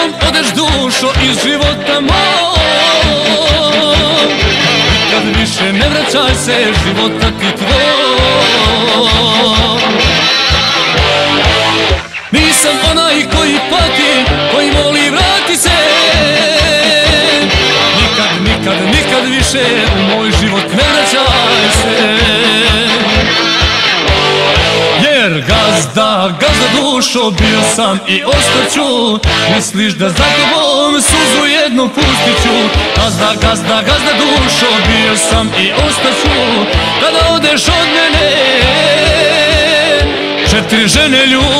jednom odeš dušo iz života moj. Kad više ne vraćaj se života ti tvoj. Nisam onaj koji pati, koji moli vrati se. Nikad, nikad, nikad više u moj život ne vraćaj se gazda, dušo bio sam i ostaću. Misliš da za tobom suzu jednu pustit ću Gazda, gazda, gazda dušo bio sam i ostaću. Kada odeš od mene Četiri žene ljubit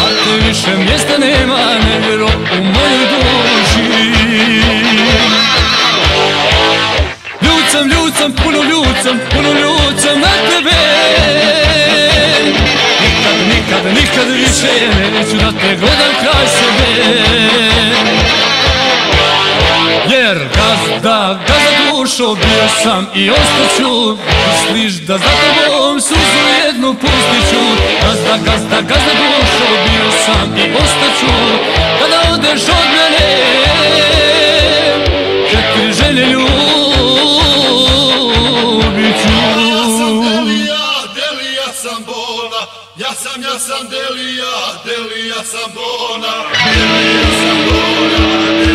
A više mjesta nema, ne vjero u mojoj duši. Ljud sam, ljud sam, puno ljud sam, puno ljud sam na tebe. Nikad, nikad, nikad više neću da te gledam kraj sebe. Jer gazda, gazda dušo bio sam i ostaću Misliš da za tobom suzu jednu pustit Gazda, gazda, gazda dušo bio sam i ostaću Kada odeš od mene. Četiri želje ljubit ću. Ja sam Delija, Delija sam Bona. Ja sam, ja sam Delija, Delija sam Bona. Delija sam Bona, Delija